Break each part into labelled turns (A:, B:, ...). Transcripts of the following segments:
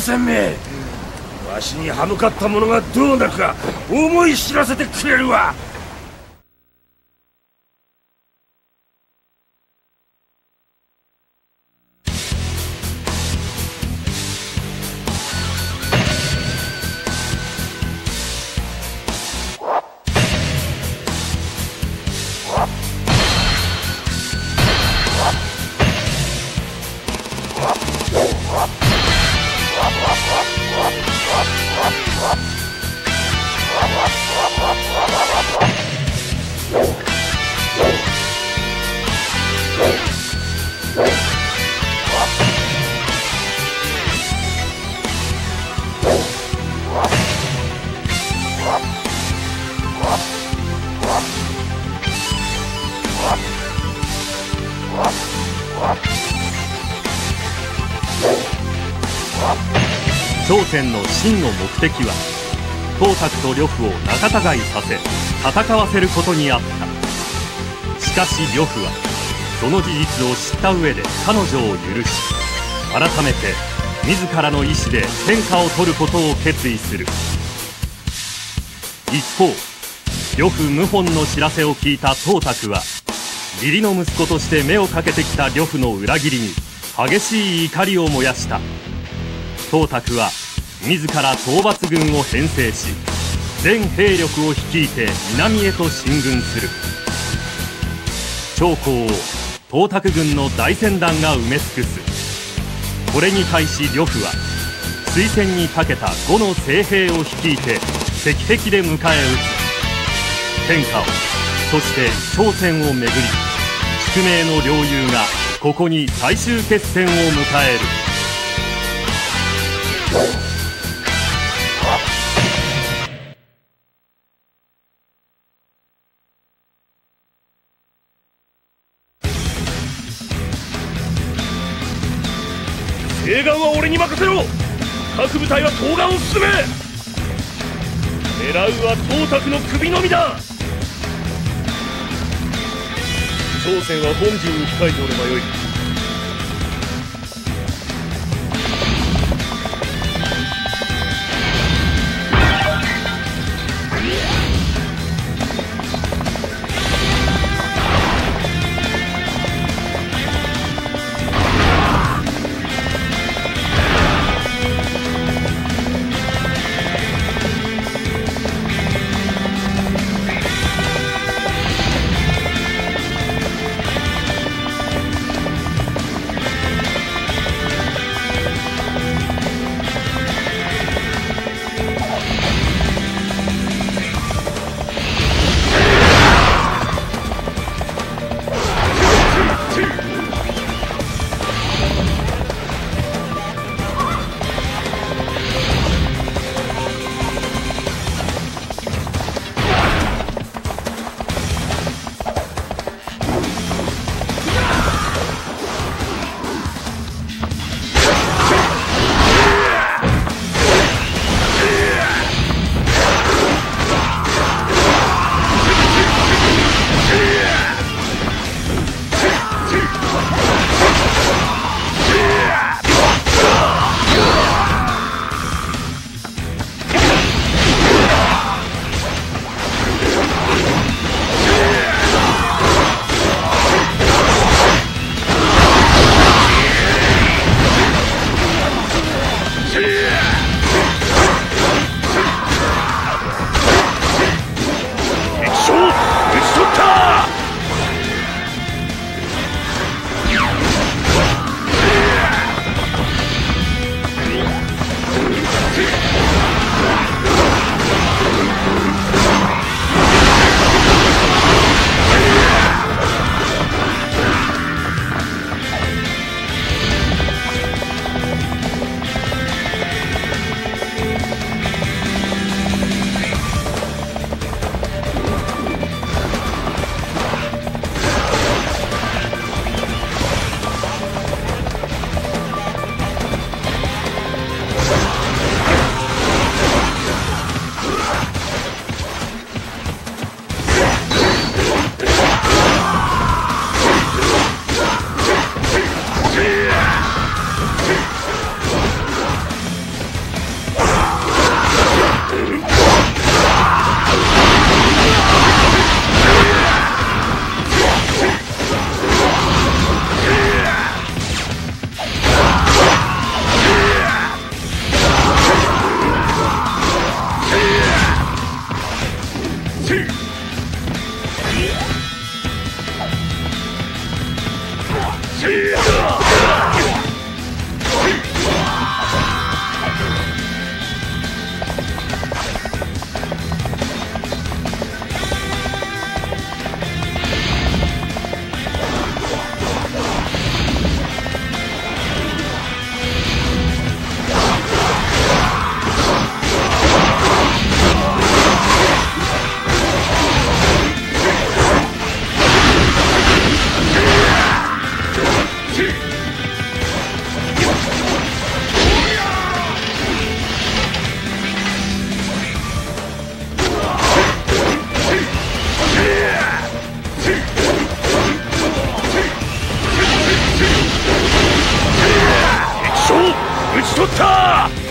A: 鮮めわしに歯向かった者がどうなるか思い知らせてくれるわ。
B: 朝鮮の真の目的は董卓と呂布を仲違いさせ戦わせることにあった。しかし呂布はその事実を知った上で彼女を許し改めて自らの意志で天下を取ることを決意する。一方呂布謀反の知らせを聞いた董卓は義理の息子として目をかけてきた呂布の裏切りに激しい怒りを燃やした。董卓は自ら討伐軍を編成し全兵力を率いて南へと進軍する。長江を董卓軍の大船団が埋め尽くす。これに対し呂布は推薦に長けた5の精兵を率いて石壁で迎え撃つ。天下をそして朝鮮をめぐり宿命の領有がここに最終決戦を迎える。
A: 隊は東岸を進め。狙うは董卓の首のみだ。朝鮮は本陣に控えておればよい。ち取った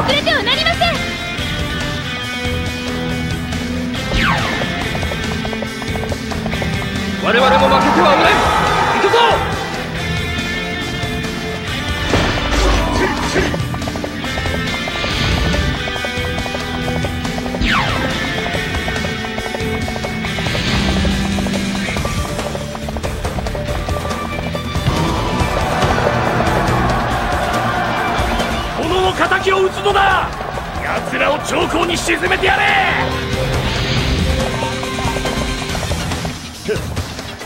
C: 遅れてはなりません。
A: 我々も負けてはおれん。
D: 敵を撃つのだ。奴らを長江に沈めてやれ。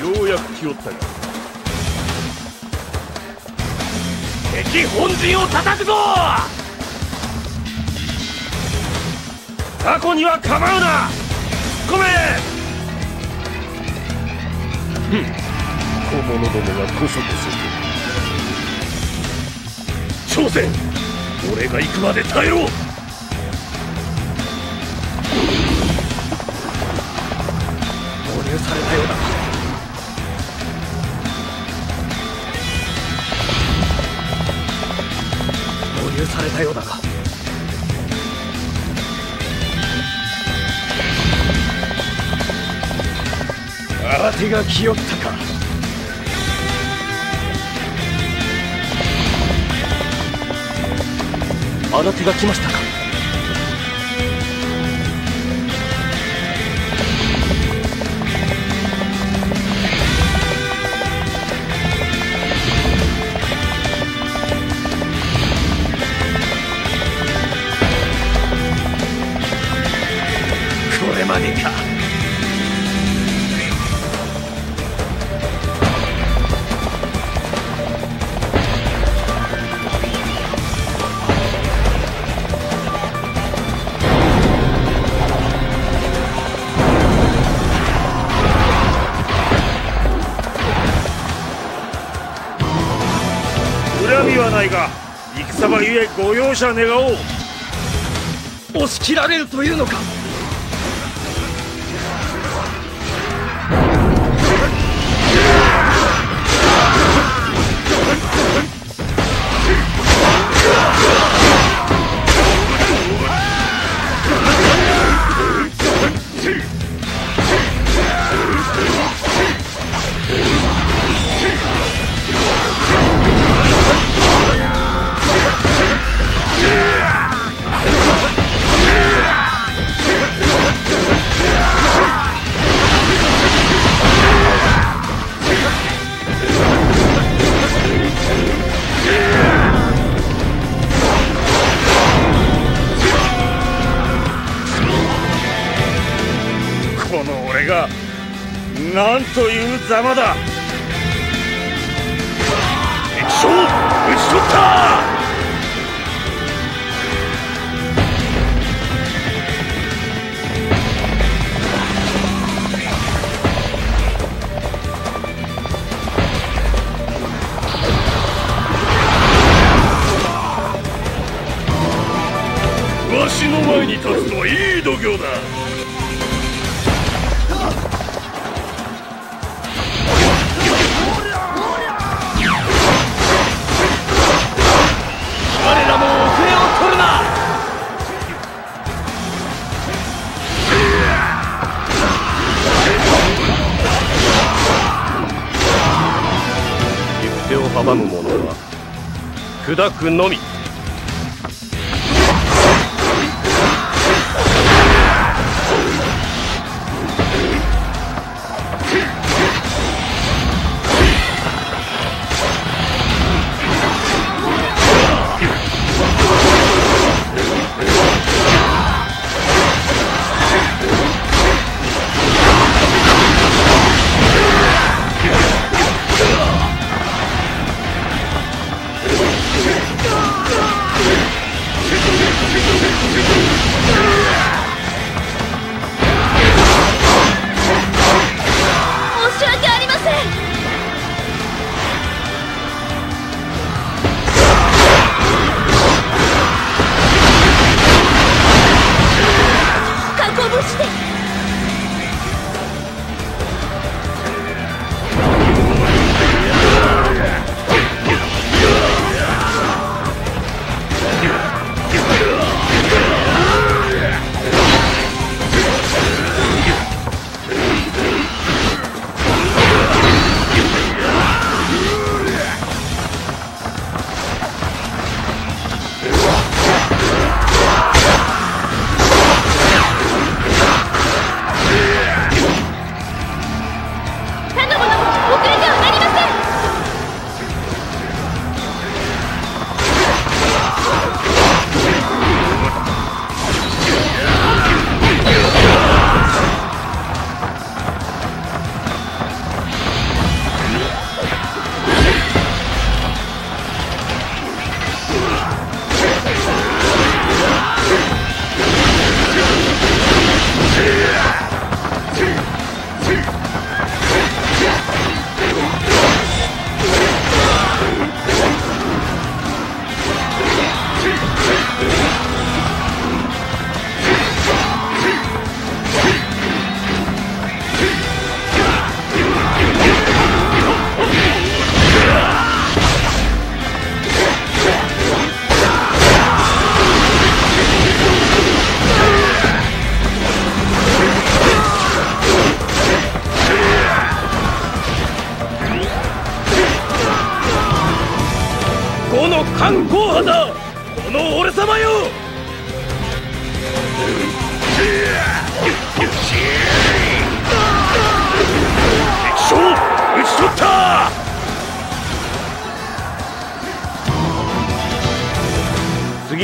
D: ようやく気負ったが敵本陣を叩くぞ。タコには構うな。突っ込め小者どもがこそこそと。朝鮮俺が行くまで耐えろ。
A: 投入されたようだ。投入されたようだが。慌てが気負ったか。新手が来ましたか。
D: これまでか。容赦願おう。
A: 押し切られるというのか。
D: い
A: 砕くのみ。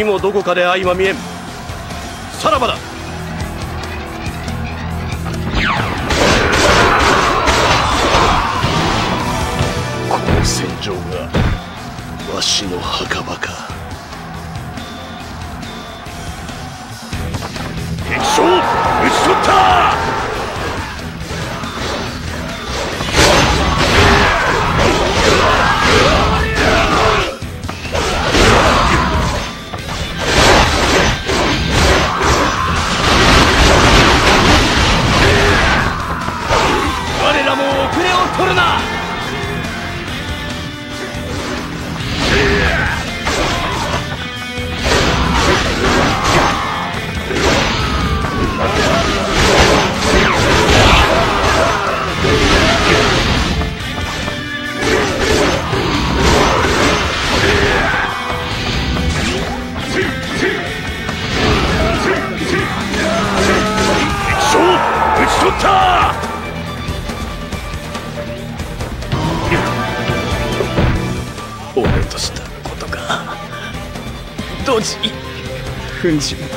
D: もどこかで相まみえん。さらばだ。
E: この戦場がわしの墓場か。
D: 敵将るな。
C: entrance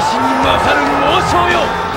D: 地震に勝る猛将よ。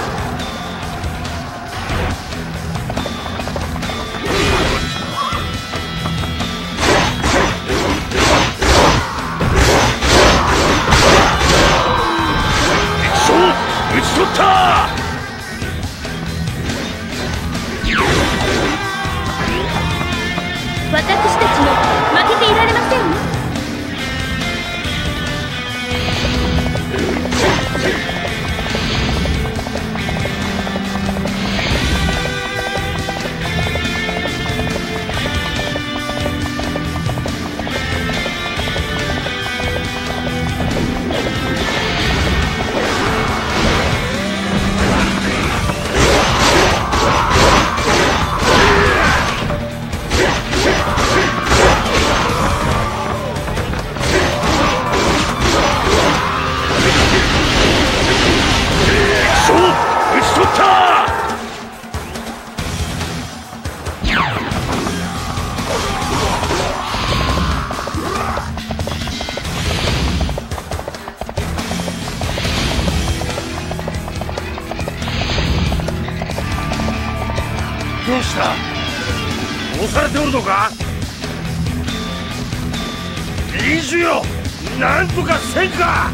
A: とかせんか。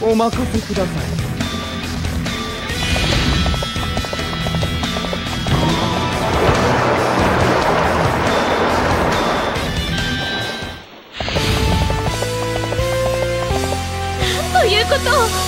F: お任せください。
C: なんということを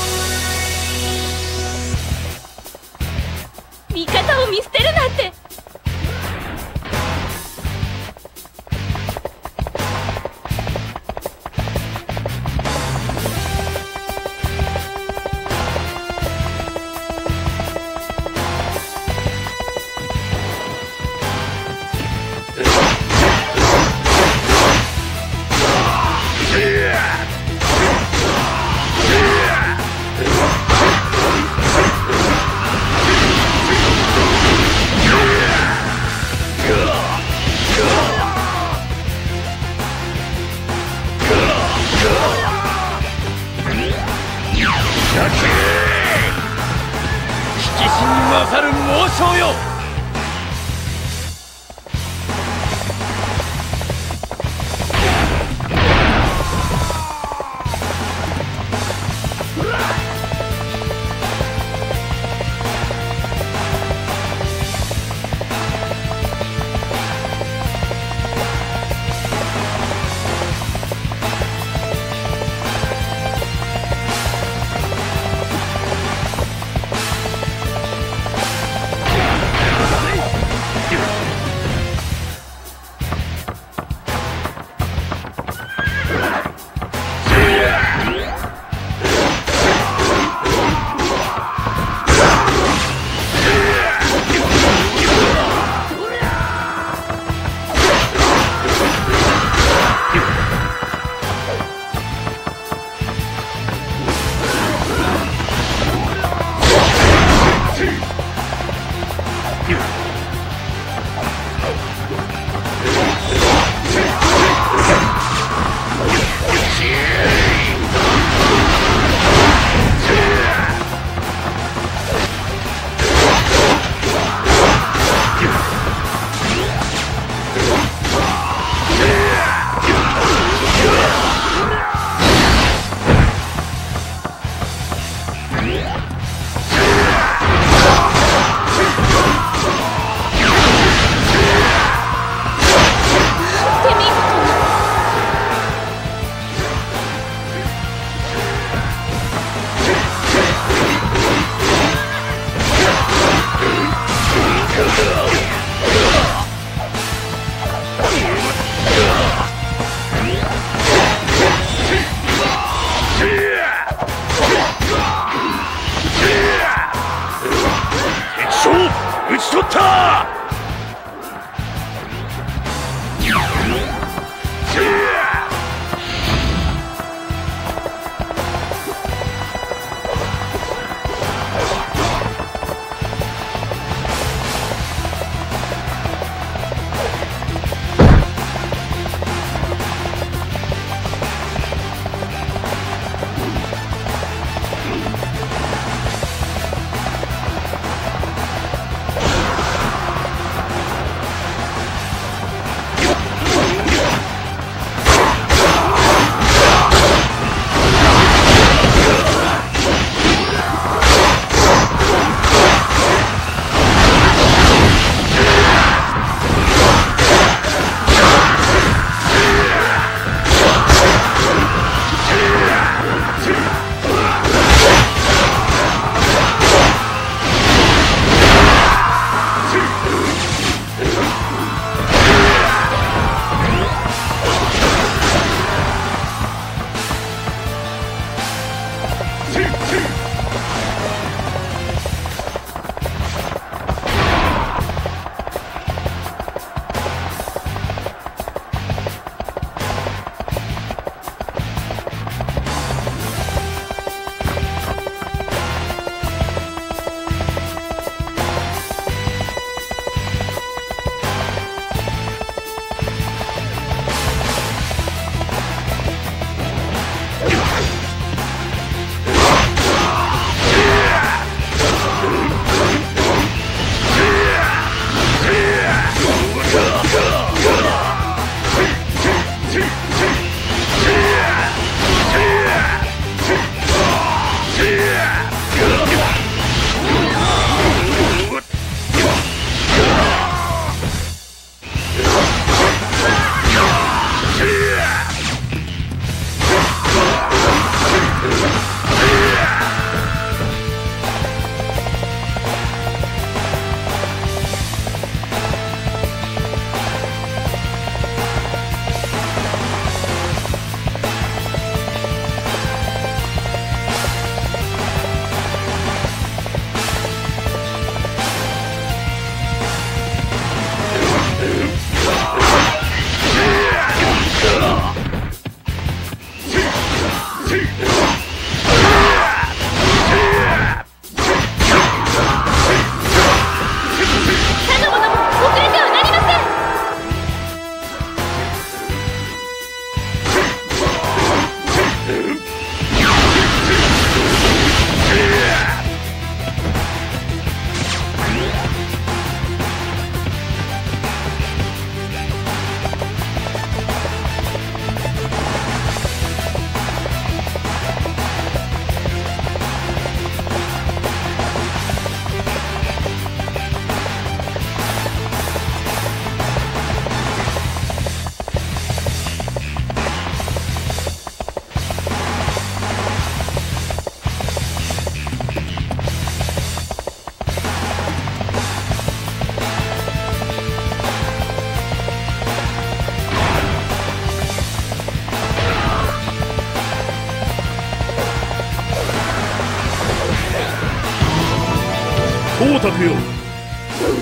D: 董卓よ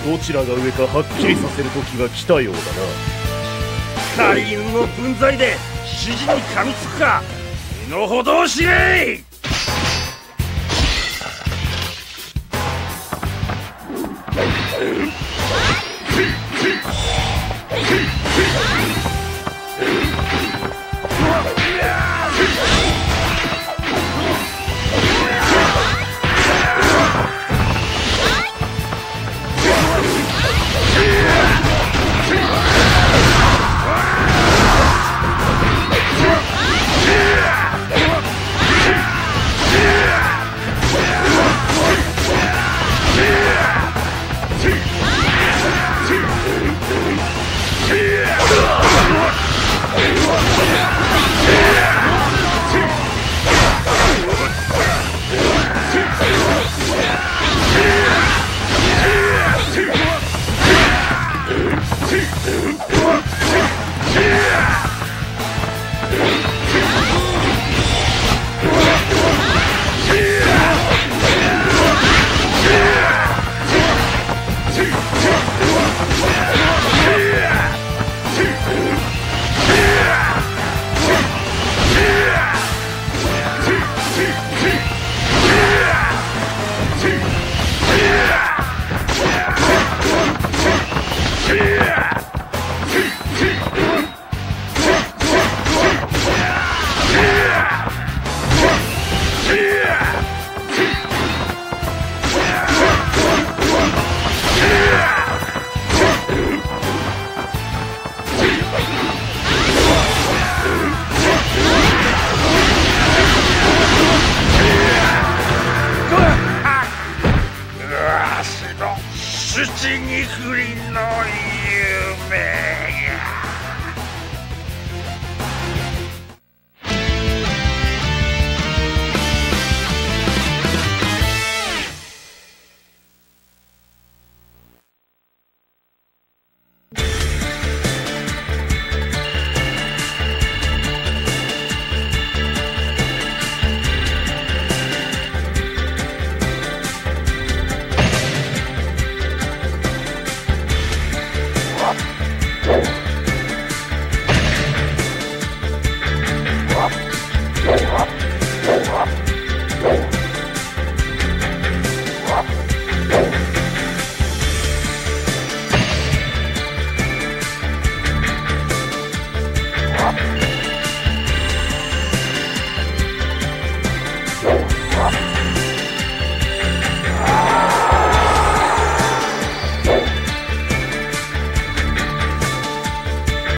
D: どちらが上かはっきりさせる時が来たようだな。
A: 狩犬の分際で指示に噛みつくか。身の程を知れ